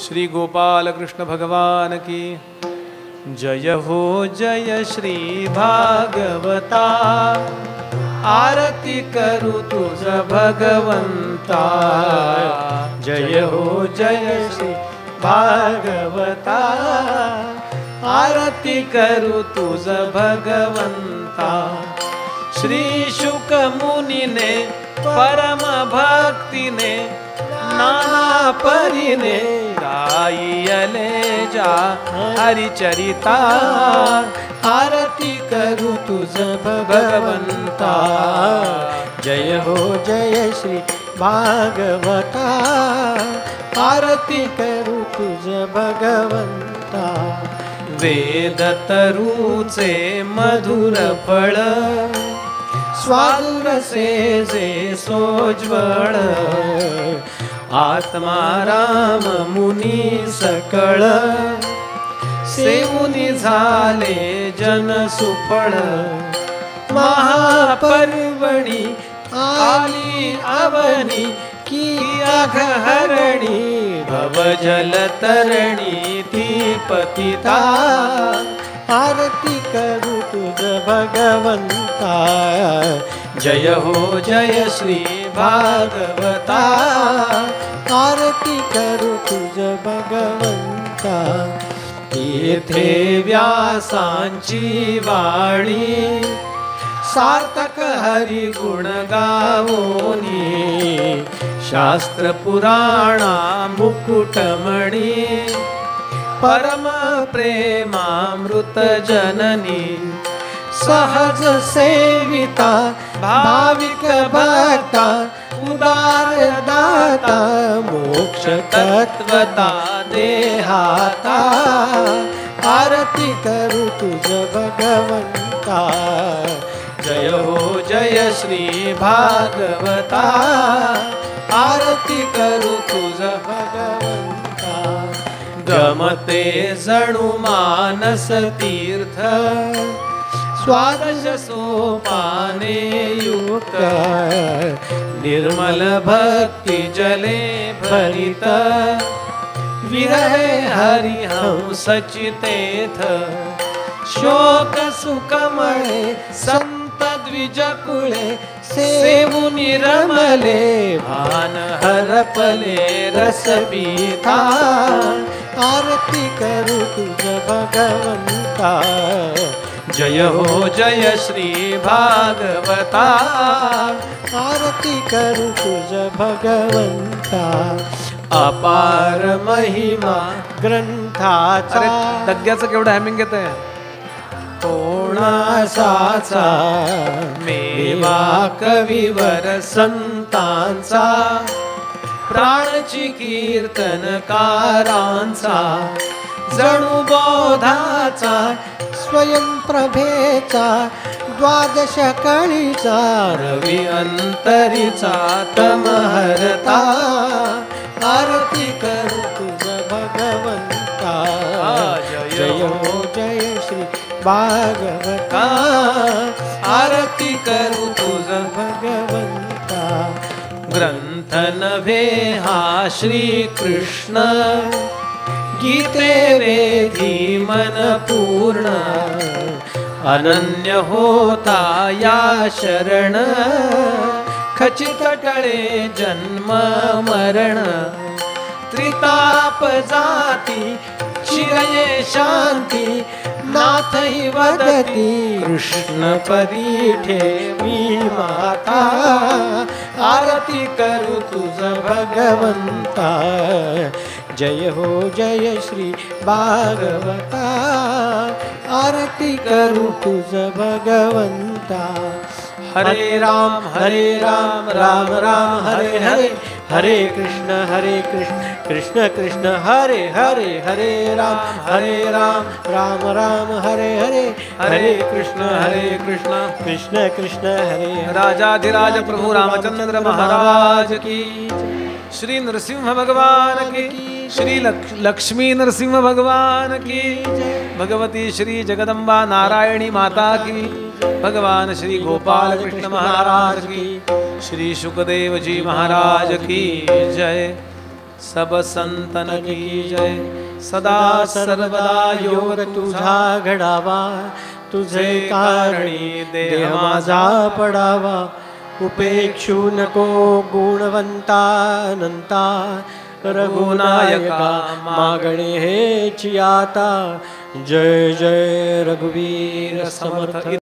श्री गोपाल कृष्ण भगवान की। जय हो, जय श्री भागवता। आरती करू तुझ भगवंता। जय हो, जय श्री भागवता। आरती करु तुझ भगवंता। श्री शुक मुनि ने, परम भक्ति ने, नाना परिने गायले जा हरिचरिता। आरती करू तुझ भगवंता। जय हो जय श्री भागवता। आरती करू तुझ भगवंता। वेद तरुचे मधुर फळ। स्वादुरसे जे सोज्वळ। आत्मा राम मुनी सकळ. सेमुनी झाले जन सुफळ. महापर्वणी आली अवनी की अघहरणी भवजल तरणी ती पतिता आरती करू तुझ भगवंता. जय हो जय श्री भागवता. आरती करू तुझ भगवंता येथे व्यासांची वाणी, सार्थक हरी गुण गावोनी, शास्त्र पुराणा मुकुटमणी परम प्रेमामृत जननी, सहज सेविता, भाविक भक्ता उदार दाता, मोक्ष तत्वता देहाता आरती करु तुझ भगवंता जय हो जय श्री भागवता। आरती करु तुझ भगवंता गमते जणू मानस तीर्थ। स्वादश सोपाने युक्त, निर्मल भक्ति जले भरित। विरहे हरिहंस चितेथ शोक सुकमळे संत द्विजकुळे सेवुनि रमले भान हरपले रसबीता आरती करू तुझ भगवंता जय हो जय श्री भागवता। आरती करू तुझ भगवंता। अपार महिमा ग्रंथाचा दग्ग्याचं केवढं हॅमिंग येत आहे कोणासाचा मेवा कविवर संतांचा। प्राणची कीर्तनकारांचा। जणू बोधाचा स्वयंप्रभेचा द्वादश कळीचा रवी अंतरीचा तमहरता आरती करू तुझ भगवंता. जय हो. जय श्री भागवता. आरती करू तुझ भगवंता. ग्रंथ नभे हा श्री कृष्ण गीते वेधी मन पूर्ण अनन्य होता या शरण। खचित टळे जन्म मरण। त्रिताप जाती, चिरये शांती, नाथ हि वदती। कृष्ण परीठे मी माता, आरती करू तुझ भगवंता। जय हो जय श्री भागवता। आरती करू तुझ भगवंता। हरे राम हरे राम राम राम हरे हरे। हरे कृष्ण हरे कृष्ण कृष्ण कृष्ण हरे हरे हरे राम हरे राम राम राम हरे हरे। हरे कृष्ण हरे कृष्ण। कृष्ण कृष्ण हरे राजाधिराज प्रभु रामचंद्र महाराज की श्री नरसिंह भगवान की श्री लक्ष, लक्ष्मी नरसिंह भगवान की भगवती श्री जगदम्बा नारायणी माता की भगवान श्री गोपाल कृष्ण महाराज की श्री सुखदेव जी महाराज की जय। सब संतन की जय। सदा सर्वदा योग तुझा घडावा। तुझे कारणी देह पडावा। उपेक्षू नको गुणवंता अनंता। रघुनायका मागणे हे जय जय रघुवीर समर्थ।